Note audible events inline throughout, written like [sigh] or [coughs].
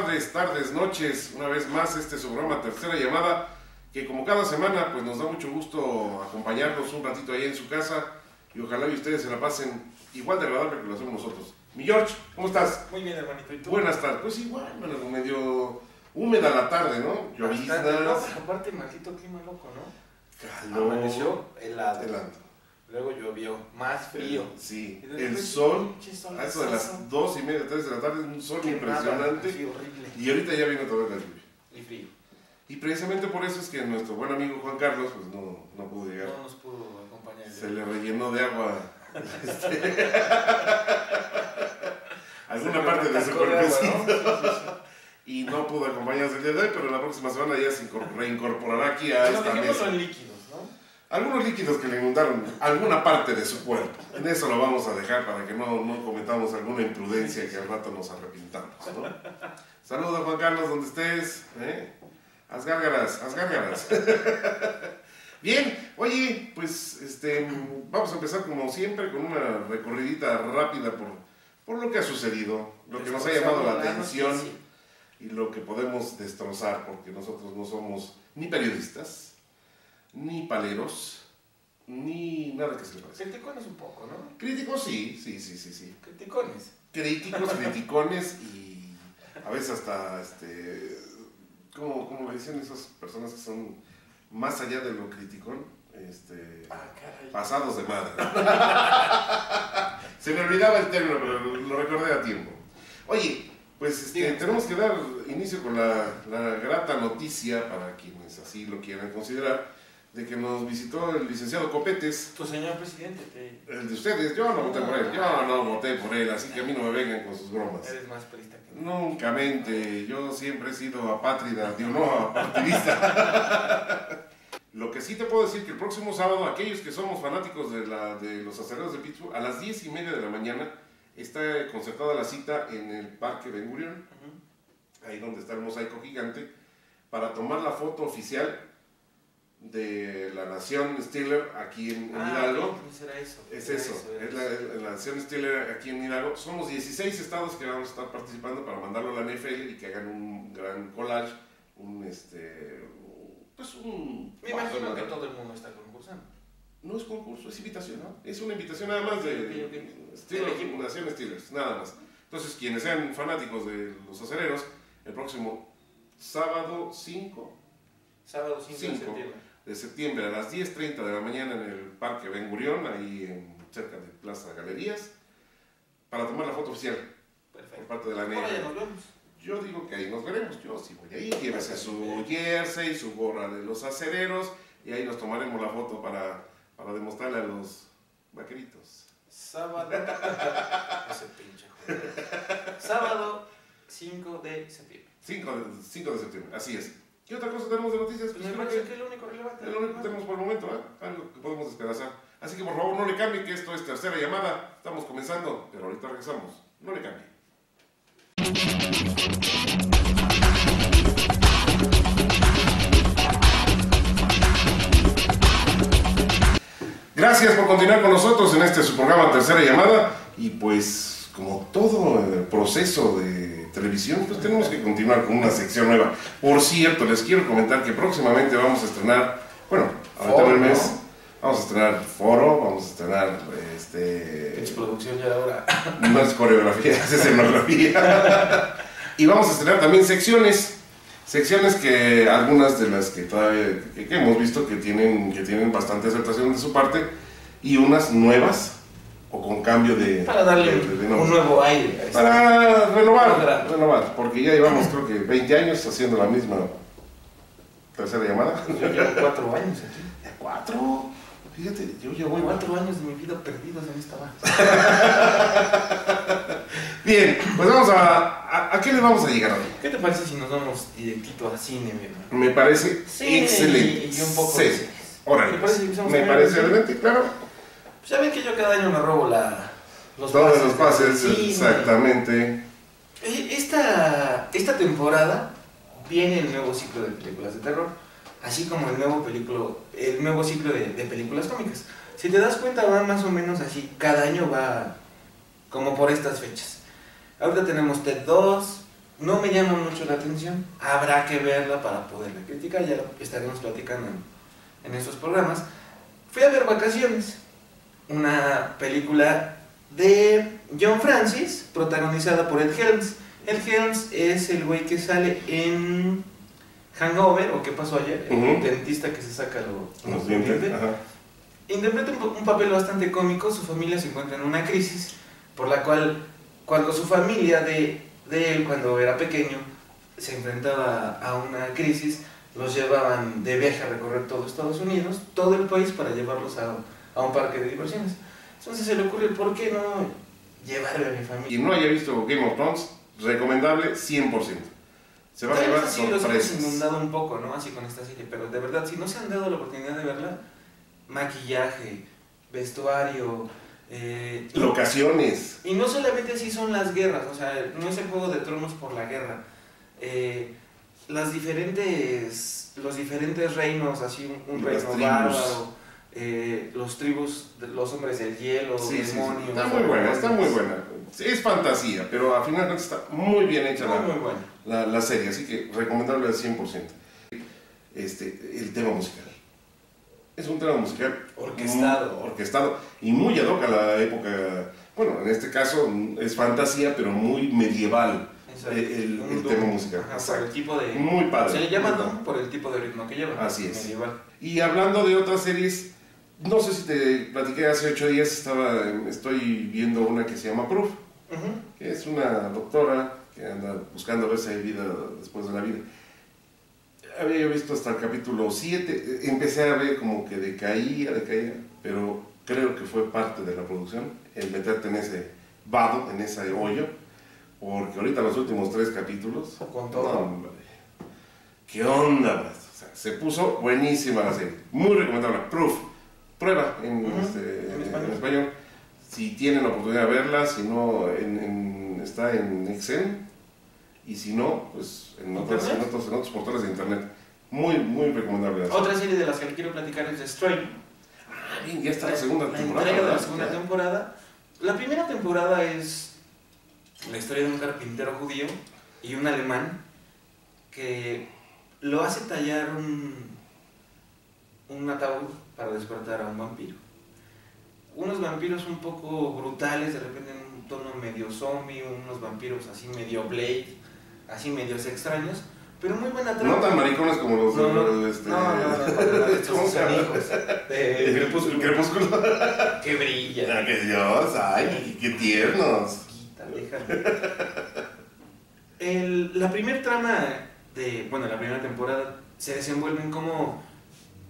tardes, tardes, noches. Una vez más, este es su programa Tercera Llamada, que como cada semana, pues nos da mucho gusto acompañarnos un ratito ahí en su casa y ojalá y ustedes se la pasen igual de agradable que lo hacemos nosotros. Mi George, ¿cómo estás? Muy bien, hermanito. ¿Y tú? Buenas tardes. Pues igual, bueno, medio húmeda la tarde, ¿no? Bastante, ¿no? Lloviznas, Aparte, maldito clima loco, ¿no? calor, Amaneció helado. helando. Luego llovió. Más frío. Sí, el sol, a eso de las dos y media, tres de la tarde, un sol impresionante. así horrible. Y ahorita ya viene vez la lluvia. Y frío. Y precisamente por eso es que nuestro buen amigo Juan Carlos pues no, no pudo llegar. No nos pudo acompañar. Se le rellenó de agua este, [laughs] alguna parte de su cuerpecito ¿no? y no pudo acompañarnos el día de hoy, pero la próxima semana ya se incor- reincorporará aquí a esta mesa. Algunos líquidos que le inundaron alguna parte de su cuerpo. En eso lo vamos a dejar para que no, no cometamos alguna imprudencia que al rato nos arrepintamos. ¿no? Saludos Juan Carlos, donde estés. ¿eh? Haz gárgaras, haz gárgaras. [laughs] Bien, oye, pues este, vamos a empezar como siempre con una recorridita rápida por, por lo que ha sucedido, lo que nos ha llamado la atención y lo que podemos destrozar, porque nosotros no somos ni periodistas, ni paleros, ni nada que se le parezca. Criticones un poco, ¿no? Críticos sí, sí, sí, sí, sí. Criticones. Críticos, criticones y a veces hasta, este, ¿cómo, cómo le dicen esas personas que son más allá de lo criticón? Este, Ah, pasados de madre. Se me olvidaba el término, pero lo recordé a tiempo. Oye, pues este, tenemos que dar inicio con la, la grata noticia, para quienes así lo quieran considerar, de que nos visitó el licenciado Copetes, Tu señor presidente, te... el de ustedes. Yo no voté por él, yo no voté por él, así que a mí no me vengan con sus bromas. eres más perista que. Nunca mente, yo siempre he sido apátrida, digo no, apartidista. [laughs] [laughs] Lo que sí te puedo decir que el próximo sábado, aquellos que somos fanáticos de, la, de los acereros de Pittsburgh, a las 10 y media de la mañana está concertada la cita en el Parque Ben Gurion, ahí donde está el mosaico gigante, para tomar la foto oficial de la nación Steeler aquí en, en Ah, Hidalgo. entonces era eso. Es Era eso, era es la, es la nación Steeler aquí en Hidalgo. Somos 16 estados que vamos a estar participando para mandarlo a la NFL y que hagan un gran collage, un este, pues un... Me imagino que todo el mundo está concursando. No es concurso, es invitación, ¿no? Es una invitación nada más de. Steelers, Del equipo. Nación Steelers, nada más. Entonces, quienes sean fanáticos de los acereros, el próximo sábado 5 Sábado 5 de Cinco. septiembre. De septiembre a las 10.30 de la mañana en el Parque Ben Gurión, ahí en, cerca de Plaza Galerías, para tomar la foto oficial por Perfecto. parte de la NEA. nos vemos. Yo digo que ahí nos veremos, yo sí voy ahí, llévese su jersey, su gorra de los acereros, y ahí nos tomaremos la foto para, para demostrarle a los vaqueritos. Sábado. [laughs] Ese pinche. Sábado 5 de septiembre. 5 de, 5 de septiembre, así es. ¿Qué otra cosa tenemos de noticias? Pues creo que es lo único relevante. es lo único que tenemos por el momento, ¿eh? algo que podemos despedazar. Así que por favor no le cambie que esto es tercera llamada, estamos comenzando, pero ahorita regresamos. No le cambie. Gracias por continuar con nosotros en este su programa Tercera Llamada y pues como todo el proceso de televisión pues tenemos que continuar con una sección nueva. Por cierto, les quiero comentar que próximamente vamos a estrenar, bueno, ahorita en el mes, ¿no? vamos a estrenar foro, vamos a estrenar este Es producción ya ahora. [coughs] no es coreografía, es [laughs] escenografía. y vamos a estrenar también secciones. Secciones que algunas de las que todavía que, que hemos visto que tienen, que tienen bastante aceptación de su parte y unas nuevas o con cambio de, Para darle de- de- de un nuevo aire. Para renovar, renovar, porque ya llevamos creo que 20 años haciendo la misma tercera llamada. Yo llevo cuatro años aquí. Ya cuatro, fíjate, yo voy Cuatro años de mi vida perdidos en esta banda. [laughs] Bien, pues vamos a, a, ¿a qué le vamos a llegar hoy? ¿Qué te parece si nos vamos directito a cine, mi hermano? Me parece Sí, excelente. y un poco Sí. de cine. Órale, ¿Te pues. parece que empezamos Me parece excelente, claro. Pues ya ven que yo cada año me robo la, los Todos los pases, Sí, exactamente. Eh, Esta, esta temporada viene el nuevo ciclo de películas de terror, así como el nuevo, película, el nuevo ciclo de, de películas cómicas. Si te das cuenta, va más o menos así, cada año va como por estas fechas. Ahorita tenemos TED 2, no me llama mucho la atención. Habrá que verla para poderla criticar, ya estaremos platicando en, en estos programas. Fui a ver Vacaciones, una película de John Francis, protagonizada por Ed Helms. Ed Helms es el güey que sale en Hangover, o qué pasó ayer, el dentista que se saca lo- Los los dientes. dientes. Ajá. Interpreta un, un papel bastante cómico, su familia se encuentra en una crisis, por la cual cuando su familia de, de él, cuando era pequeño, se enfrentaba a una crisis, los llevaban de viaje a recorrer todo Estados Unidos, todo el país, para llevarlos a, a un parque de diversiones. Entonces se le ocurre, ¿por qué no llevarme a mi familia? Quien no haya visto Game of Thrones, recomendable 100%. Se va a llevar sí los hemos sorpresas. inundado un poco, ¿no? Así con esta serie, pero de verdad, si no se han dado la oportunidad de verla, maquillaje, vestuario, eh, Locaciones. y no solamente así son las guerras, o sea, no es el juego de tronos por la guerra. Eh, las diferentes, los diferentes reinos, así un, un reino bárbaro, eh, los tribus, los hombres del hielo, Sí, sí, sí. demonios. Está muy buena, está muy buena. Es fantasía, pero al final está muy bien hecha Muy, la, muy buena. la, la serie, así que recomendable al 100%. Este, el tema musical. Es un tema musical Orquestado. muy orquestado y muy ad hoc a la época. Bueno, en este caso es fantasía, pero muy medieval. Exacto. El- el- el tema musical, Ajá, el tipo de... Muy padre. Se le llama doom por el tipo de ritmo que lleva. Así es. Medieval. Y hablando de otras series, no sé si te platiqué hace ocho días, estaba, estoy viendo una que se llama Proof, Ujú. que es una doctora que anda buscando ver si hay vida después de la vida. Había yo visto hasta el capítulo 7, empecé a ver como que decaía, decaía, pero creo que fue parte de la producción el meterte en ese vado, en ese hoyo, porque ahorita los últimos tres capítulos, Con todo. no, hombre, ¿qué onda? O sea, se puso buenísima la serie, muy recomendable, Proof, prueba en, este, en en español. Si tienen la oportunidad de verla, si no, en- está en Excel. Y si no, pues en ¿Internet? otros, en otros portales de internet. Muy, muy recomendable. la. Otra serie de las que le quiero platicar es The Strain. Ah, bien, ya está la segunda La temporada. entrega de la segunda temporada. La primera temporada es la historia de un carpintero judío y un alemán que lo hace tallar un, un ataúd para despertar a un vampiro. Unos vampiros un poco brutales, de repente en un tono medio zombie, unos vampiros así medio Blade, así medios extraños, pero muy buena trama. No tan maricones como los No, no, de este, no, no, no, para nada, estos ¿Cómo se son hijos de [laughs] Crepúsculo. crepúsculo. Que brilla. Ah, que Dios, ay, qué tiernos. El- la primera trama de, bueno, la primera temporada se desenvuelve en cómo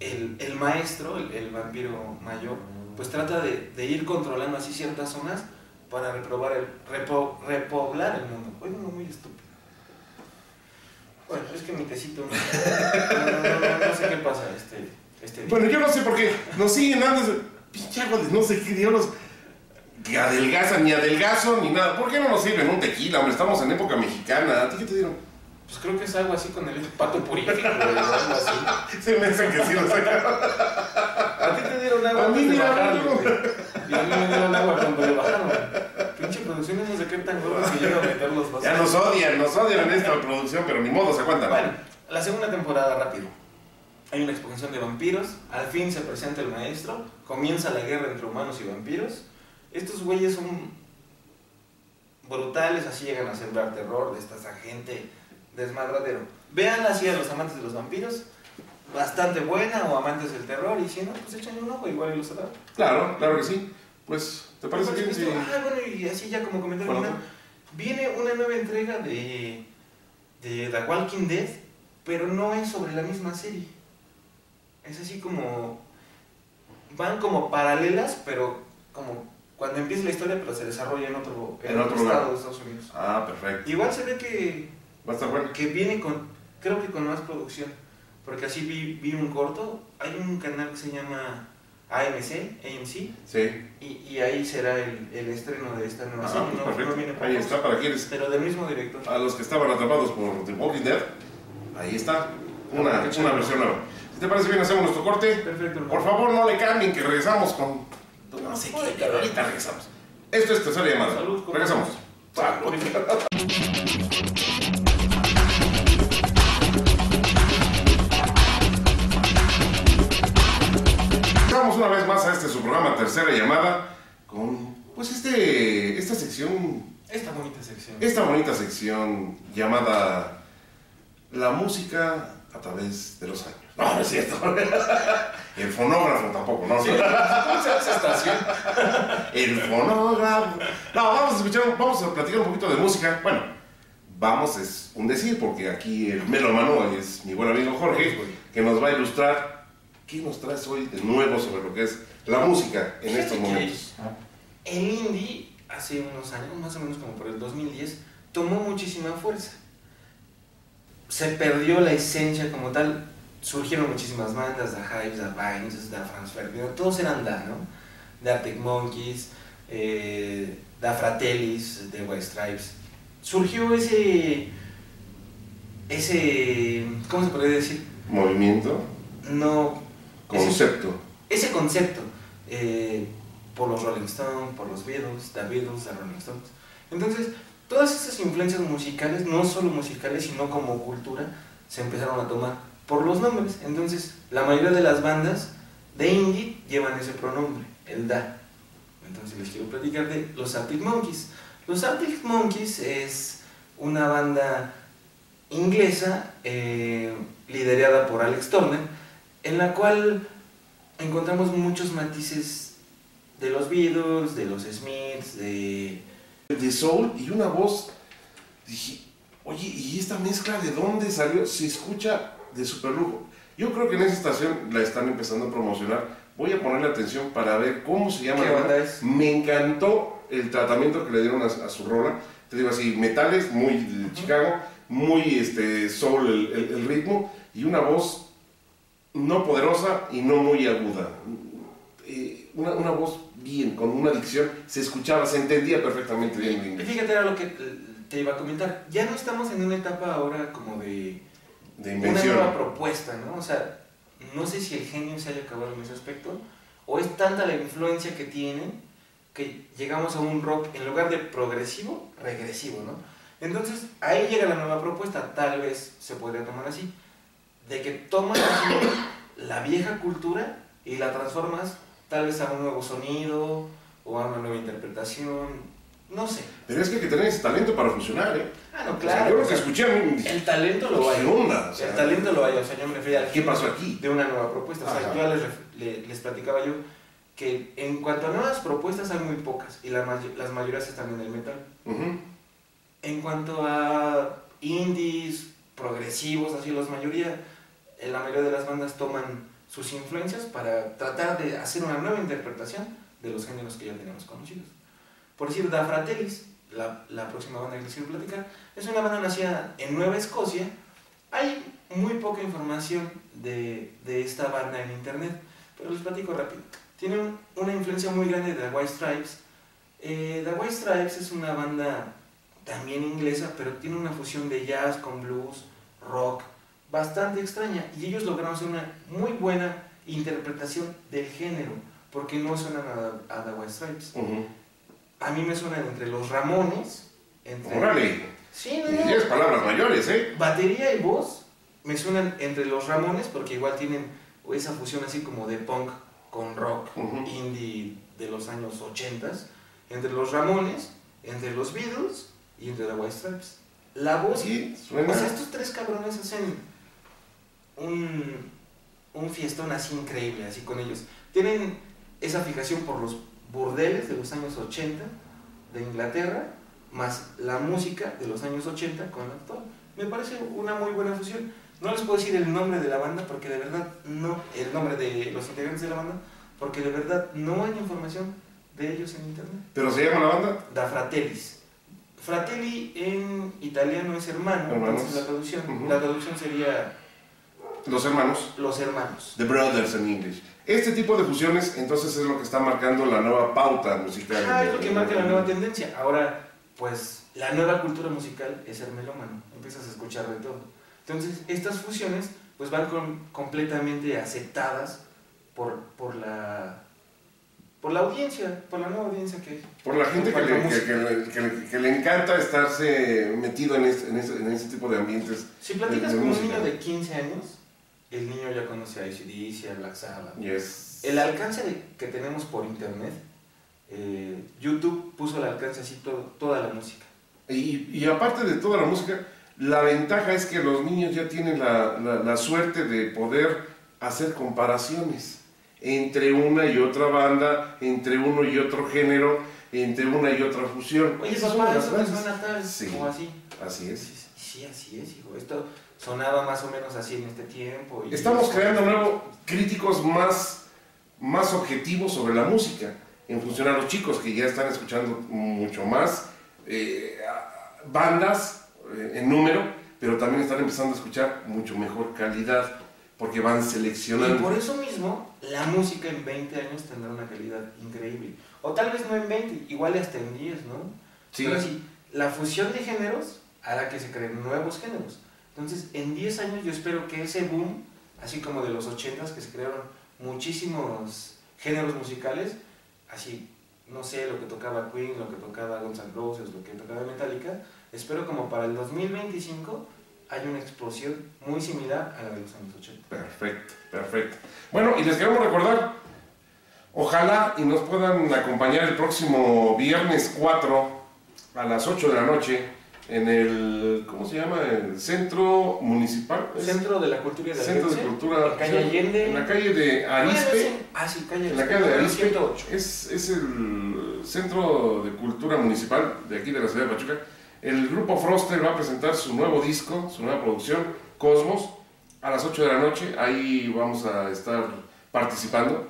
el, el maestro, el, el vampiro mayor, pues trata de, de ir controlando así ciertas zonas para reprobar el, repo- repoblar el mundo. Oye, no, muy estúpido. Bueno, es que mi tecito no, [laughs] no, sé qué pasa este, este. Bueno, yo no sé por qué. Nos siguen dando pinche no sé qué diablos. Que adelgazan, ni adelgazo, ni nada. ¿Por qué no nos sirven un tequila, hombre? Estamos en época mexicana. ¿A ti qué te dieron? Pues creo que es algo así con el pato purífico, güey, o algo así. [laughs] Se me hacen que sí lo sacaron. A ti te dieron agua A mí no. güey. Y a mí me dieron agua cuando le bajaron. Pinche producción no sé qué tan gordo que llega a meter los. Ya nos odian, nos odian en esta producción, pero ni modo, se aguantan. Bueno, la segunda temporada rápido. Hay una exposición de vampiros, al fin se presenta el maestro, comienza la guerra entre humanos y vampiros. Estos güeyes son brutales, así llegan a sembrar terror de esta gente desmadradero. Vean así a los amantes de los vampiros, bastante buena o amantes del terror, y si no, pues échenle un ojo, igual y los atrapa. Claro, claro que sí. Pues, ¿te parece bien? Esto- Sí. Ah, bueno, y así ya como comentario Bueno. final, viene una nueva entrega de, de The Walking Dead, pero no es sobre la misma serie. Es así como... Van como paralelas, pero como cuando empieza la historia, pero se desarrolla en otro, En otro estado lugar. de Estados Unidos. Ah, perfecto. Igual se ve que, Va a estar bueno. que viene con, creo que con más producción, porque así vi, vi un corto, hay un canal que se llama AMC, AMC, Sí. y, y ahí será el, el estreno de esta nueva Ah, serie. pues No- no viene Ahí está, para quienes, Pero del mismo director. a los que estaban atrapados por The Walking Dead, ahí está, una, que una checarlo. versión nueva. Si te parece bien, hacemos nuestro corte. Perfecto. Por favor, no le cambien, que regresamos con... No sé qué, pero ahorita regresamos. Esto es Tercera Llamada. Salud. Regresamos. Salud. Tercera llamada con, pues, este, esta sección, Esta bonita sección. esta bonita sección llamada La música a través de los años. No, no es cierto. [laughs] El fonógrafo tampoco, ¿no? Sí, ¿Cómo se llama esa estación? [laughs] El fonógrafo. No, vamos a escuchar, vamos a platicar un poquito de música. Bueno, vamos, es un decir, porque aquí el melómano es mi buen amigo Jorge, que nos va a ilustrar qué nos traes hoy de nuevo sobre lo que es la música en estos momentos. El indie, hace unos años, más o menos como por el 2010, tomó muchísima fuerza. Se perdió la esencia como tal. Surgieron muchísimas bandas, The Hives, The Vines, The Franz Ferdinand, todos eran Da, ¿no? The Arctic Monkeys, eh, The Fratellis, The White Stripes. Surgió ese. ese. ¿cómo se podría decir? Movimiento, No. Ese- concepto. ese concepto eh, por los Rolling Stones, por los Beatles, The Beatles, The Rolling Stones. Entonces, todas esas influencias musicales, no solo musicales, sino como cultura, se empezaron a tomar por los nombres. Entonces, la mayoría de las bandas de indie llevan ese pronombre, el Da. Entonces, les quiero platicar de los Arctic Monkeys. Los Arctic Monkeys es una banda inglesa eh, liderada por Alex Turner, en la cual encontramos muchos matices de los Beatles, de los Smiths, de... De soul y una voz. Dije, oye, ¿y esta mezcla de dónde salió? Se escucha de super lujo. Yo creo que en esa estación la están empezando a promocionar. Voy a ponerle atención para ver cómo se llama. ¿Qué la banda es? Me encantó el tratamiento que le dieron a, a su rola. Te digo así, metales, muy de Chicago, muy este, soul el, el- el ritmo y una voz no poderosa y no muy aguda. Eh, una, una voz bien, con una dicción, se escuchaba, se entendía perfectamente bien el Y inglés. fíjate, era lo que eh, te iba a comentar. Ya no estamos en una etapa ahora como de De una invención. nueva propuesta, ¿no? O sea, no sé si el genio se haya acabado en ese aspecto, o es tanta la influencia que tienen que llegamos a un rock, en lugar de progresivo, regresivo, ¿no? Entonces, ahí llega la nueva propuesta, tal vez se podría tomar así, de que tomas la vieja cultura y la transformas tal vez a un nuevo sonido o a una nueva interpretación, no sé. Pero es que hay que tener ese talento para funcionar, ¿eh? Ah, no, O sea, claro. yo lo que escuché a mí el talento lo hay. ¿qué onda? O sea, El talento lo hay, o sea, yo me refería al ¿Qué pasó aquí? de una nueva propuesta. O sea, Ajá. yo les, platicaba yo que en cuanto a nuevas propuestas hay muy pocas y la may- las mayorías están en el metal. En cuanto a indies, progresivos, así la mayoría, la mayoría de las bandas toman sus influencias para tratar de hacer una nueva interpretación de los géneros que ya tenemos conocidos. Por decir, Da Fratellis, la, la próxima banda que les quiero platicar, es una banda nacida en Nueva Escocia. Hay muy poca información de, de esta banda en internet, pero les platico rápido. Tiene un- una influencia muy grande de The White Stripes. Eh, The White Stripes es una banda también inglesa, pero tiene una fusión de jazz con blues, rock, bastante extraña. Y ellos lograron hacer una muy buena interpretación del género, porque no suenan a, a The White Stripes. Ujú. A mí me suenan entre los Ramones, entre... Órale. Sí, no, no. tienes palabras mayores, ¿eh? Batería y voz me suenan entre los Ramones, porque igual tienen esa fusión así como de punk con rock, Ujú. indie de los años 80, entre los Ramones, entre los Beatles y entre The White Stripes. La voz Sí, suena. o sea, estos tres cabrones hacen un, un fiestón así increíble, así con ellos. Tienen esa fijación por los burdeles de los años 80 de Inglaterra, más la música de los años 80 con la actual. Me parece una muy buena fusión. No les puedo decir el nombre de la banda porque de verdad no, el nombre de los integrantes de la banda, porque de verdad no hay información de ellos en internet. ¿Pero se llama la banda? Da Fratellis. Fratelli en italiano es hermano, Hermanos. entonces la traducción, la traducción sería Los hermanos. los hermanos. The Brothers en English. Este tipo de fusiones, entonces, es lo que está marcando la nueva pauta musical. Ah, es lo que marca la nueva tendencia. Ahora, pues, la nueva cultura musical es ser melómano. Empiezas a escuchar de todo. Entonces, estas fusiones, pues, van con- completamente aceptadas por, por la por la audiencia, por la nueva audiencia que hay. Por la gente que le, que, que le- que le- encanta estarse metido en este, en este, en este tipo de ambientes. Si platicas De- de con un música. niño de 15 años, el niño ya conoce a ACDC, a Black Sabbath. Yes. El alcance de- que tenemos por internet, eh, YouTube puso al alcance así todo- toda la música. Y, y aparte de toda la música, la ventaja es que los niños ya tienen la, la- la suerte de poder hacer comparaciones entre una y otra banda, entre uno y otro género, entre una y otra fusión. Oye, papá, eso me suena tal, Sí. como así. Así es. Sí, sí, así es, hijo. Esto sonaba más o menos así en este tiempo. y- Estamos creando nuevos críticos más, más objetivos sobre la música, en función a los chicos que ya están escuchando mucho más eh, bandas eh, en número, pero también están empezando a escuchar mucho mejor calidad, porque van Y seleccionando. por eso mismo, la música en 20 años tendrá una calidad increíble. O tal vez no en 20, igual hasta en 10, ¿no? Sí. Pero sí, la fusión de géneros hará que se creen nuevos géneros. Entonces, en 10 años yo espero que ese boom, así como de los 80s que se crearon muchísimos géneros musicales, así, no sé, lo que tocaba Queen, lo que tocaba Guns N' Roses, lo que tocaba Metallica, espero como para el 2025 haya una explosión muy similar a la de los años 80. Perfecto, perfecto. Bueno, y les queremos recordar, ojalá y nos puedan acompañar el próximo viernes 4 a las 8 de la noche en el, ¿cómo se llama? El Centro Municipal. ¿Es? Centro de la Cultura y de la Centro de Cultura. en calle Allende. En la calle de Arispe. Bueno, sí. Ah, sí, calle En la calle de Arispe 108. es, es el Centro de Cultura Municipal de aquí de la ciudad de Pachuca. El grupo Froster va a presentar su nuevo disco, su nueva producción, Cosmos, a las 8 de la noche. Ahí vamos a estar participando.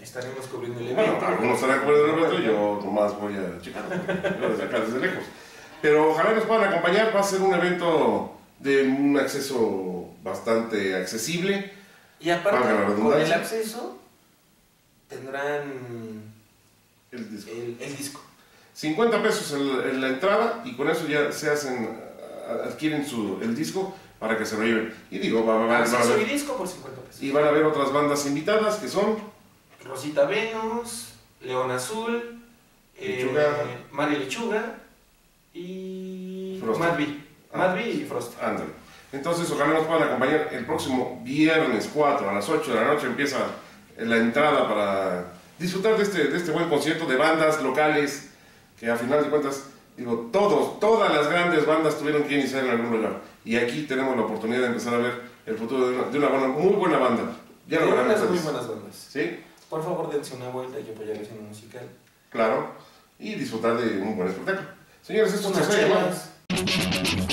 Estaremos cubriendo el Bueno, evento. algunos estarán cubriendo el evento, yo nomás voy a checar, yo desde acá, desde lejos. Pero ojalá nos puedan acompañar, va a ser un evento de un acceso bastante accesible. Y aparte, con el acceso, tendrán El disco. el, el disco. 50 pesos en, en la entrada y con eso ya se hacen, adquieren su, el disco para que se lo lleven. Y digo, va, va- Acceso y disco por 50 pesos. y van a haber otras bandas invitadas que son Rosita Venus, León Azul, eh, Lechuga. Mario Lechuga y Frost. Madvi. Ah. Y Frost. Ándale. Entonces, ojalá nos puedan acompañar el próximo viernes 4 a las 8 de la noche. Empieza la entrada para disfrutar de este, de este buen concierto de bandas locales que a final de cuentas, digo, todos, todas las grandes bandas tuvieron que iniciar en algún lugar. Y aquí tenemos la oportunidad de empezar a ver el futuro de una, de una buena- muy buena banda. Ya lo verán muy buenas bandas. ¿Sí? Por favor, dense una vuelta y apoyar el cine musical. Claro. Y disfrutar de un buen espectáculo. Señores, esto es